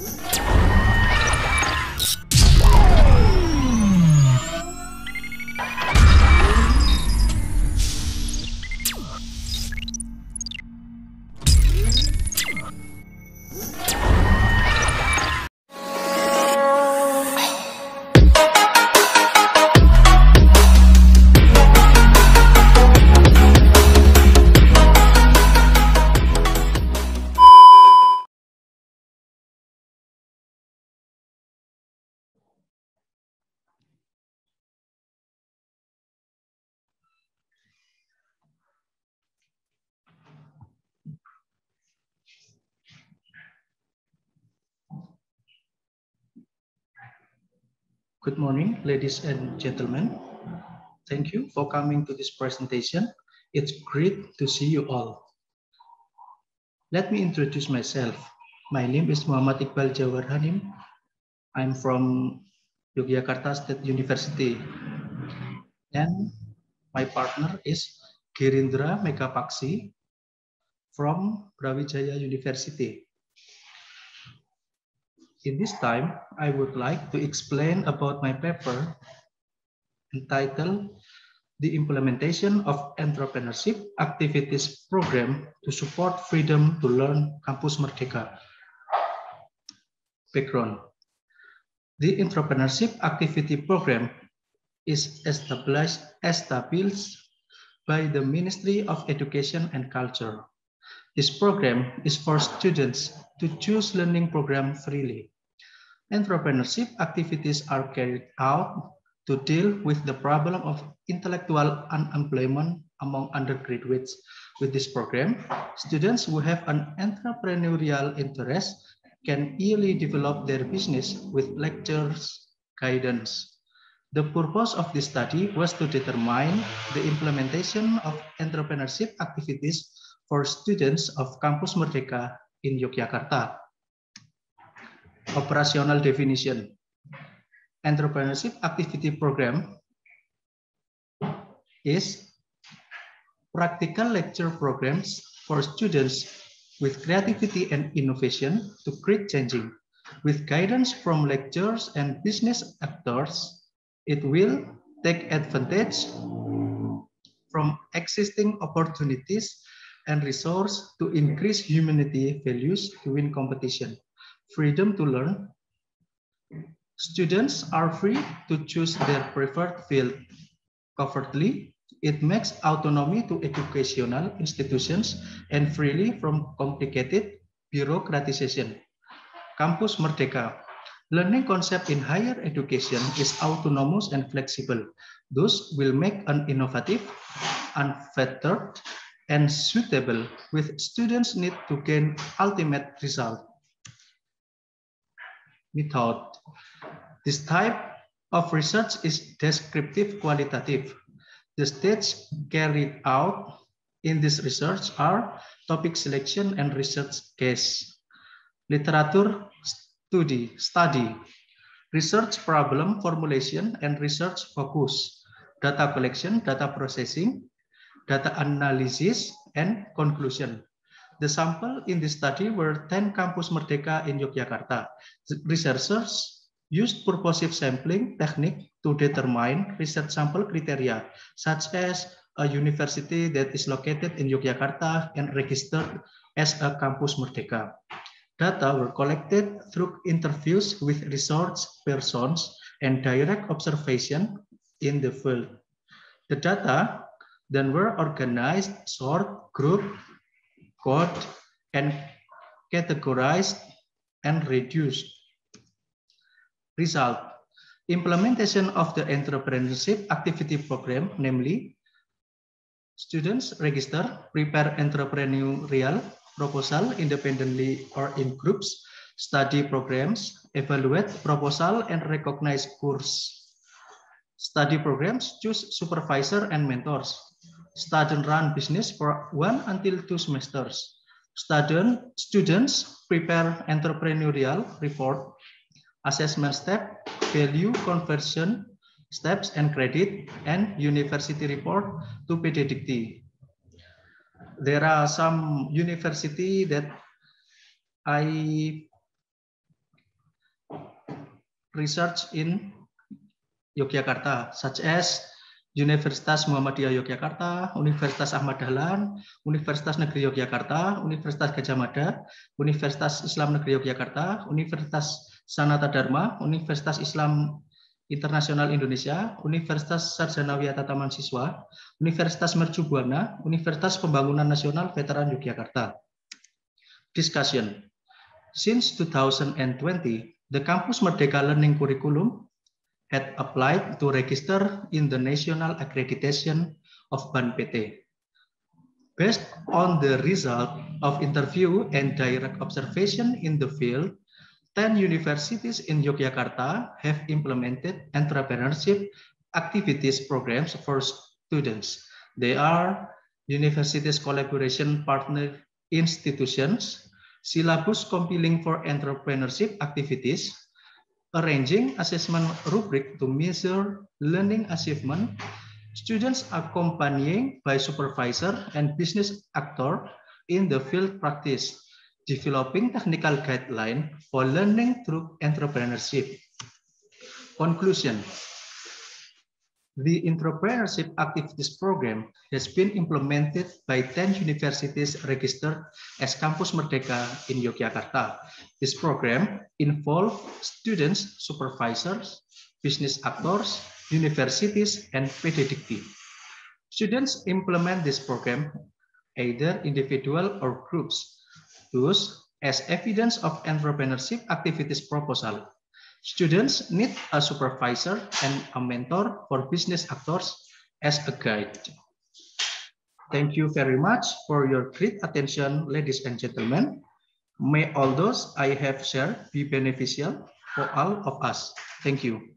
you. Good morning, ladies and gentlemen. Thank you for coming to this presentation. It's great to see you all. Let me introduce myself. My name is Muhammad Iqbal Jauhar Hanim. I'm from Yogyakarta State University. And my partner is Girindra Megapaksi from Brawijaya University. In this time, I would like to explain about my paper entitled The Implementation of Entrepreneurship Activities Program to Support Freedom to Learn Campus Merdeka. Background. The Entrepreneurship Activity Program is established, established by the Ministry of Education and Culture. This program is for students to choose learning program freely. Entrepreneurship activities are carried out to deal with the problem of intellectual unemployment among undergraduates. With this program, students who have an entrepreneurial interest can easily develop their business with lectures, guidance. The purpose of this study was to determine the implementation of entrepreneurship activities for students of Campus Merdeka in Yogyakarta. Operational definition. Entrepreneurship activity program is practical lecture programs for students with creativity and innovation to create changing. With guidance from lecturers and business actors, it will take advantage from existing opportunities and resource to increase humanity values to win competition freedom to learn. Students are free to choose their preferred field. Covertly, it makes autonomy to educational institutions and freely from complicated bureaucratization. Campus Merdeka. Learning concept in higher education is autonomous and flexible. Those will make an innovative, unfettered, and suitable with students need to gain ultimate result method. This type of research is descriptive qualitative. The stages carried out in this research are topic selection and research case, literature study, study, research problem formulation and research focus, data collection, data processing, data analysis, and conclusion. The sample in this study were 10 campus Merdeka in Yogyakarta. Researchers used purposive sampling technique to determine research sample criteria, such as a university that is located in Yogyakarta and registered as a campus Merdeka. Data were collected through interviews with research persons and direct observation in the field. The data then were organized, sort, group, code, and categorized and reduced. Result, implementation of the entrepreneurship activity program, namely students register, prepare entrepreneurial proposal independently or in groups, study programs, evaluate proposal and recognize course. Study programs choose supervisor and mentors student run business for one until two semesters. Student, students prepare entrepreneurial report, assessment step, value conversion steps and credit, and university report to PDDikti. There are some university that I research in Yogyakarta, such as Universitas Muhammadiyah Yogyakarta, Universitas Ahmad Dahlan, Universitas Negeri Yogyakarta, Universitas Gajah Mada, Universitas Islam Negeri Yogyakarta, Universitas Sanata Dharma, Universitas Islam Internasional Indonesia, Universitas Sarjana Wiyata Taman Siswa, Universitas Mercu Buana, Universitas Pembangunan Nasional Veteran Yogyakarta. Discussion. Since 2020, the Campus Merdeka Learning Curriculum had applied to register in the national accreditation of BAN-PT. Based on the result of interview and direct observation in the field, 10 universities in Yogyakarta have implemented entrepreneurship activities programs for students. They are universities collaboration partner institutions, syllabus compiling for entrepreneurship activities, arranging assessment rubric to measure learning achievement, students accompanying by supervisor and business actor in the field practice, developing technical guideline for learning through entrepreneurship. Conclusion. The Entrepreneurship Activities Program has been implemented by 10 universities registered as Campus Merdeka in Yogyakarta. This program involves students, supervisors, business actors, universities, and pedagogically. Students implement this program either individual or groups, thus as evidence of entrepreneurship activities proposal. Students need a supervisor and a mentor for business actors as a guide. Thank you very much for your great attention, ladies and gentlemen. May all those I have shared be beneficial for all of us. Thank you.